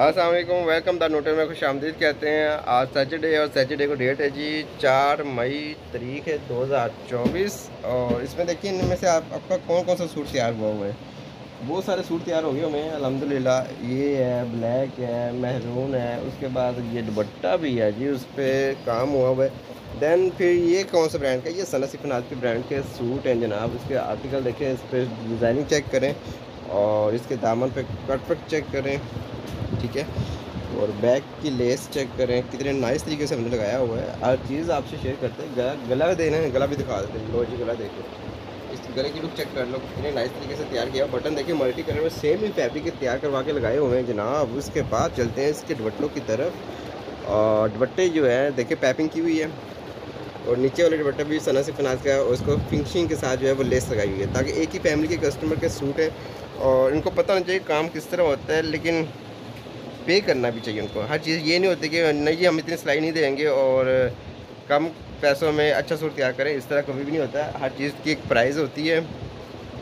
Aslam welcome the नोटर में खुश आमदीद कहते हैं। आज सैटरडे और सैटरडे को डेट है जी चार मई तारीख है 2024 और इसमें देखिए इनमें से आप, आपका कौन कौन सा सूट तैयार हुआ हुआ है? बहुत सारे सूट तैयार हो गए हुए हैं अलहमदिल्ला ये है ब्लैक है महरून है, उसके बाद ये दुबट्टा भी है जी, उस पर काम हुआ हुआ है। दैन फिर ये कौन सा ब्रांड का? ये सना सिफनाज के ब्रांड के सूट हैं जनाब, इसके आर्टिकल देखें, इस पर डिज़ाइनिंग चेक करें और इसके दामन पे कट चेक करें। ठीक है? और बैक की लेस चेक करें। कितने नाइस तरीके से हमने लगाया हुआ है। हर चीज़ आपसे शेयर करते हैं। गला गला देना है, गला भी दिखा देते हैं। लो जी गला देखो इस गले की लुक चेक कर लो। कितने नाइस तरीके से तैयार किया। बटन देखिए मल्टी कलर में सेम ही फैब्रिक के तैयार करवा के लगाए हुए हैं जनाब। उसके बाद चलते हैं इसके दुपट्टों की तरफ़। और दुपट्टे जो है, देखिए पैपिंग की हुई है। और नीचे वाले दुपट्टा भी सना से फनाज का है। और उसको फिनिशिंग के साथ जो है वो लेस लगाई हुई है। ताकि एक ही फैमिली के कस्टमर के सूट है। और इनको पता होना चाहिए काम किस तरह होता है। लेकिन पे करना भी चाहिए उनको। हर चीज़, ये नहीं होती कि नहीं हम इतनी सिलाई नहीं देंगे और कम पैसों में अच्छा सूट तैयार करें, इस तरह कभी भी नहीं होता। हर चीज़ की एक प्राइस होती है,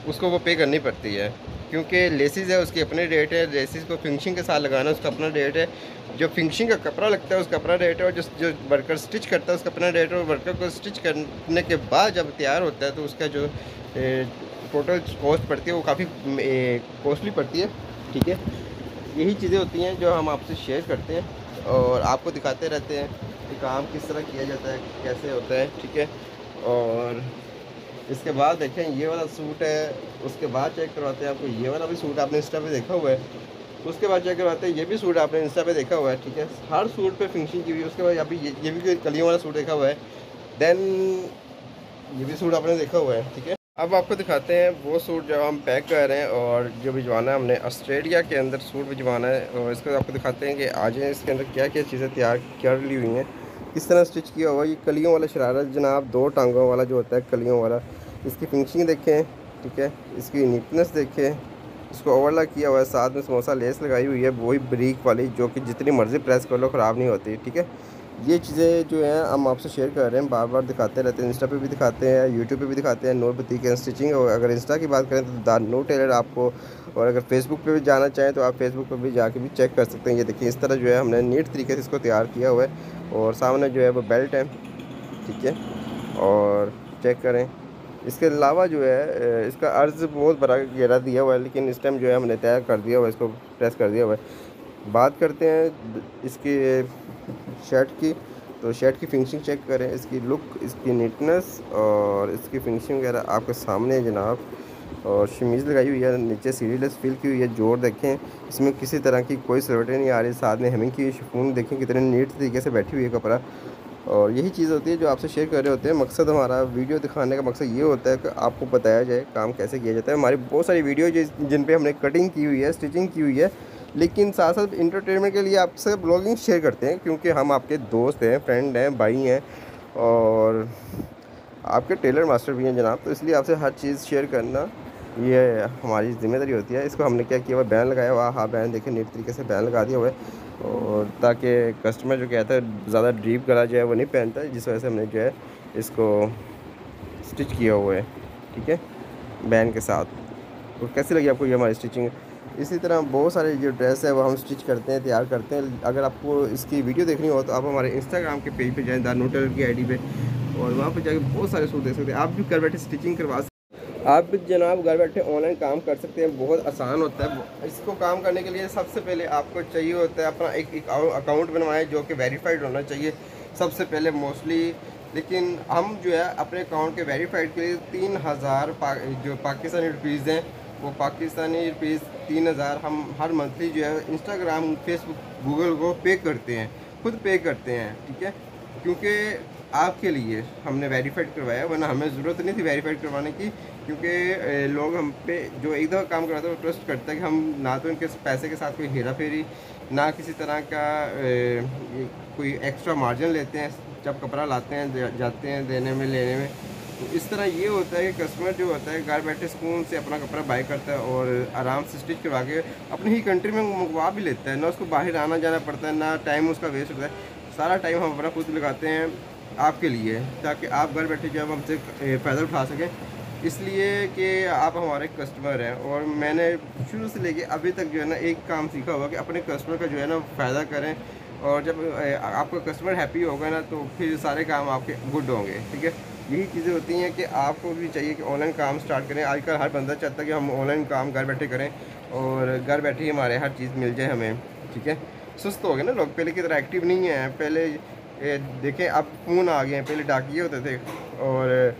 उसको वो पे करनी पड़ती है। क्योंकि लेसिस है, उसकी अपने रेट है, लेसिस को फिनिशिंग के साथ लगाना, उसका अपना रेट है। जो फिनिशिंग का कपड़ा लगता है, उसका अपना रेट है और जो जो वर्कर स्टिच करता है, उसका अपना रेट है। और वर्कर को स्टिच करने के बाद जब तैयार होता है तो उसका जो टोटल कॉस्ट पड़ती है, वो काफ़ी कॉस्टली पड़ती है, ठीक है? यही चीज़ें होती हैं जो हम आपसे शेयर करते हैं और आपको दिखाते रहते हैं कि काम किस तरह किया जाता है कैसे होता है ठीक है? और इसके बाद देखें ये वाला सूट है उसके बाद चेक करवाते हैं आपको ये वाला भी सूट आपने इंस्टा पे देखा हुआ है। उसके बाद चेक करवाते हैं ये भी सूट आपने इंस्टा पे देखा हुआ है ठीक है? हर सूट पे फिनिशिंग की हुई है उसके बाद अभी ये, ये भी कलियों वाला सूट देखा हुआ है। देन ये भी सूट आपने देखा हुआ है ठीक है? अब आपको दिखाते हैं वो सूट जो हम पैक कर रहे हैं और जो भिजवाना है हमने ऑस्ट्रेलिया के अंदर सूट भिजवाना है और इसको आपको दिखाते हैं कि आज इसके अंदर क्या क्या चीज़ें तैयार कर ली हुई हैं। किस तरह स्टिच किया हुआ ये कलियों वाला शरारा जनाब, दो टांगों वाला जो होता है कलियों वाला, इसकी फिनिशिंग देखें, ठीक है? इसकी नीटनेस देखें, इसको ओवरलॉक किया हुआ है। साथ में समोसा लेस लगाई हुई है। वही ब्रीक वाली, जो कि जितनी मर्ज़ी प्रेस कर लो, ख़राब नहीं होती, ठीक है? ये चीज़ें जो हैं, हम आपसे शेयर कर रहे हैं बार बार दिखाते रहते हैं इंस्टा पे भी दिखाते हैं यूट्यूब पे भी दिखाते हैं नोट बतीक स्टिचिंग और अगर इंस्टा की बात करें तो द नो टेलर आपको, और अगर फेसबुक पे भी जाना चाहें तो आप फेसबुक पे भी जाके भी चेक कर सकते हैं। ये देखिए, इस तरह जो है, हमने नीट तरीके से इसको तैयार किया हुआ है। और सामने जो है, वो बेल्ट है, ठीक है? और चेक करें। इसके अलावा जो है इसका अर्ज़ बहुत बड़ा गहरा दिया हुआ है, लेकिन इस टाइम जो है, हमने तैयार कर दिया हुआ है, इसको प्रेस कर दिया हुआ है। बात करते हैं इसकी शर्ट की तो शर्ट की फिनिशिंग चेक करें, इसकी लुक इसकी नीटनेस और इसकी फिनिशिंग वगैरह आपके सामने है जनाब। और शमीज़ लगाई हुई है, नीचे सीरीलेस फील की हुई है, ज़ोर देखें। इसमें किसी तरह की कोई सलवटें नहीं आ रही, साथ में हेमिंग की शिफून देखें, कितने नीट तरीके से बैठी हुई है कपड़ा। और यही चीज़ होती है जो आपसे शेयर कर रहे होते हैं। मकसद हमारा वीडियो दिखाने का मकसद ये होता है कि आपको बताया जाए, काम कैसे किया जाता है। हमारी बहुत सारी वीडियो जिन पर हमने कटिंग की हुई है स्टिचिंग की हुई है लेकिन साथ साथ इंटरटेनमेंट के लिए आपसे ब्लॉगिंग शेयर करते हैं, क्योंकि हम आपके दोस्त हैं फ्रेंड हैं, भाई हैं, और आपके टेलर मास्टर भी हैं जनाब तो इसलिए आपसे हर चीज़ शेयर करना, ये हमारी ज़िम्मेदारी होती है। इसको हमने क्या किया हुआ बैन लगाया हुआ हाँ बैन देखें नीट तरीके से बैन लगा दिया हुआ है, और ताकि कस्टमर जो कहता है, ज़्यादा ड्रीप गला जो है, वो नहीं पहनता, जिस वजह से हमने जो है, इसको स्टिच किया हुआ है, ठीक है, बैन के साथ। और कैसी लगी आपको ये हमारी स्टिचिंग इसी तरह बहुत सारे जो ड्रेस है वो हम स्टिच करते हैं तैयार करते हैं। अगर आपको इसकी वीडियो देखनी हो तो आप हमारे इंस्टाग्राम के पेज पे जाएँ द नोटर की आईडी पे और वहाँ पर जाके बहुत सारे सूट देख सकते हैं। आप भी घर बैठे स्टिचिंग करवा सकते आप भी जनाब घर बैठे ऑनलाइन काम कर सकते हैं बहुत आसान होता है। इसको काम करने के लिए सबसे पहले आपको चाहिए होता है अपना एक, एक अकाउंट बनवाएँ जो कि वेरीफाइड होना चाहिए सबसे पहले मोस्टली लेकिन हम जो है अपने अकाउंट के वेरीफाइड के लिए तीन हज़ार पा, जो पाकिस्तानी रुपीज़ हैं वो पाकिस्तानी रुपीज़ तीन हज़ार हम हर मंथली जो है इंस्टाग्राम फेसबुक गूगल को पे करते हैं, खुद पे करते हैं, ठीक है? क्योंकि आपके लिए हमने वेरीफाइड करवाया, वरना हमें ज़रूरत नहीं थी वेरीफाइड करवाने की, क्योंकि लोग हम पे जो एक दफ़ा काम कराते हैं वो ट्रस्ट करते हैं कि हम ना तो इनके पैसे के साथ कोई हेरा फेरी ना किसी तरह का कोई एक्स्ट्रा मार्जिन लेते हैं, जब कपड़ा लाते हैं जाते हैं देने में, लेने में। तो इस तरह ये होता है कि कस्टमर जो होता है, घर बैठे सुकून से अपना कपड़ा बाई करता है और आराम से स्टिच करवा के अपनी ही कंट्री में मंगवा भी लेता है। ना उसको बाहर आना जाना पड़ता है, ना टाइम उसका वेस्ट होता है। सारा टाइम हम अपना खुद लगाते हैं आपके लिए, ताकि आप घर बैठे जो है हमसे फ़ायदा उठा सकें। इसलिए कि आप हमारे कस्टमर हैं और मैंने शुरू से लेके अभी तक जो है ना एक काम सीखा हुआ कि अपने कस्टमर का जो है ना फ़ायदा करें और जब आपका कस्टमर हैप्पी होगा ना तो फिर सारे काम आपके गुड होंगे, ठीक है? यही चीज़ें होती हैं कि आपको भी चाहिए कि ऑनलाइन काम स्टार्ट करें। आजकल हर बंदा चाहता है कि हम ऑनलाइन काम घर बैठे करें और घर बैठे ही हमारे हर चीज़ मिल जाए हमें, ठीक है? सुस्त हो गए ना लोग, पहले की तरह एक्टिव नहीं है। पहले देखें, अब फ़ोन आ गए हैं। पहले डाकिए होते थे और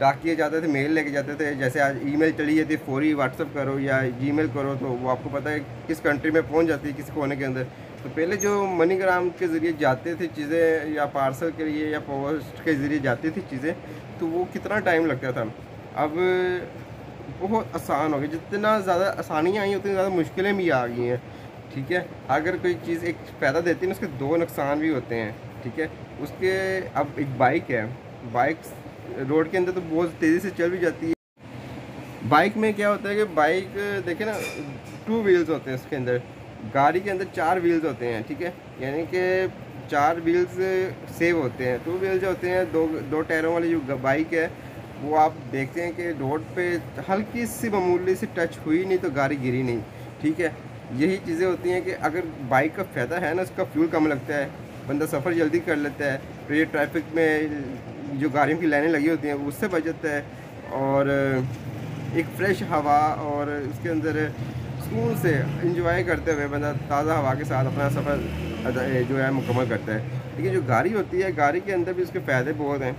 डाकिए जाते थे मेल लेके जाते थे। जैसे आज ईमेल चली जाती फौरी व्हाट्सअप करो या जीमेल करो तो वो आपको पता है किस कंट्री में पहुँच जाती है, किस कोने के अंदर। तो पहले जो मनीग्राम के ज़रिए जाते थे चीज़ें, या पार्सल के लिए, या पोस्ट के ज़रिए जाती थी चीज़ें तो वो कितना टाइम लगता था? अब बहुत आसान हो गया। जितना ज़्यादा आसानियाँ आई, उतनी ज़्यादा मुश्किलें भी आ गई हैं, ठीक है? अगर कोई चीज़ एक फ़ायदा देती है ना, उसके दो नुकसान भी होते हैं, ठीक है? उसके, अब एक बाइक है। बाइक रोड के अंदर तो बहुत तेज़ी से चल भी जाती है। बाइक में क्या होता है कि बाइक, देखे ना, टू व्हील्स होते हैं उसके अंदर। गाड़ी के अंदर चार व्हील्स होते हैं, ठीक है? यानी कि चार व्हील्स सेव होते हैं। टू व्हील्स होते हैं, दो दो टायरों वाली जो बाइक है, वो आप देखते हैं कि रोड पे हल्की सी मामूली सी टच हुई नहीं तो गाड़ी गिरी नहीं, ठीक है? यही चीज़ें होती हैं कि अगर बाइक का फ़ायदा है ना, उसका फ्यूल कम लगता है, बंदा सफ़र जल्दी कर लेता है तो ये ट्रैफ़िक में जो गाड़ियों की लाइनें लगी होती हैं उससे बच जाता है। और एक फ्रेश हवा और उसके अंदर सुकून से इंजॉय करते हुए बंदा ताज़ा हवा के साथ अपना सफ़र जो है मुकम्मल करता है। लेकिन जो गाड़ी होती है, गाड़ी के अंदर भी उसके फ़ायदे बहुत हैं।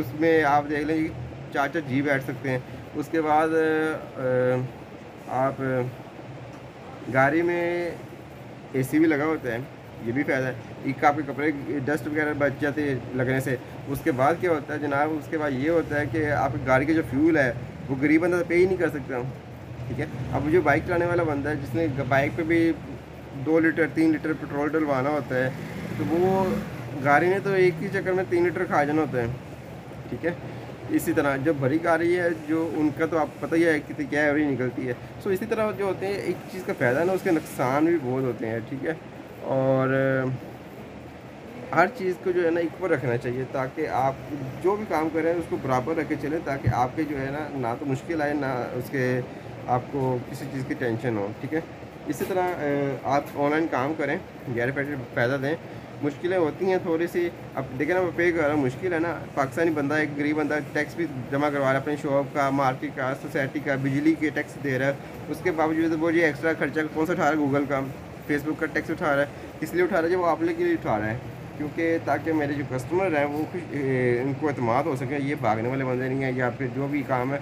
उसमें आप देख लें चार चार जी बैठ सकते हैं। उसके बाद आप, गाड़ी में एसी भी लगा होता है, ये भी फ़ायदा है। एक आपके कपड़े डस्ट वगैरह बच जाते लगने से। उसके बाद क्या होता है जनाब, उसके बाद ये होता है कि आपकी गाड़ी का जो फ्यूल है, वो गरीब बंदा पे ही नहीं कर सकता। ठीक है? अब जो बाइक चलाने वाला बंदा है, जिसने बाइक पे भी दो लीटर तीन लीटर पेट्रोल डलवाना होता है तो वो गाड़ी ने तो एक ही चक्कर में तीन लीटर खा जाना होता है, ठीक है? इसी तरह जो भरी गाड़ी है, जो उनका तो आप पता ही है कि क्या एवरेज निकलती है। सो इसी तरह जो होते हैं, एक चीज़ का फ़ायदा ना, उसके नुकसान भी बहुत होते हैं, ठीक है? और, हर चीज़ को जो है ना इक्वल रखना चाहिए, ताकि आप जो भी काम करें उसको बराबर रख के चलें, ताकि आपके जो है ना ना तो मुश्किल आए, ना उसके आपको किसी चीज़ की टेंशन हो, ठीक है? इसी तरह आप ऑनलाइन काम करें, गैर फ़ायदा दें, मुश्किलें होती हैं थोड़ी सी अब देखें ना पे कर रहा मुश्किल है ना। पाकिस्तानी बंदा, एक गरीब बंदा टैक्स भी जमा करवा रहा है अपने शॉप का मार्केट का सोसाइटी का, बिजली के टैक्स दे रहा है। उसके बावजूद वो ये एक्स्ट्रा खर्चा कौन सा उठा रहा है? गूगल का फेसबुक का टैक्स उठा रहा है। इसलिए उठा रहा है जो वो आप लोग के लिए उठा रहा है। क्योंकि ताकि मेरे जो कस्टमर हैं, वो कुछ इनको अतमाद हो सके, ये भागने वाले बंदे नहीं हैं, या फिर जो भी काम है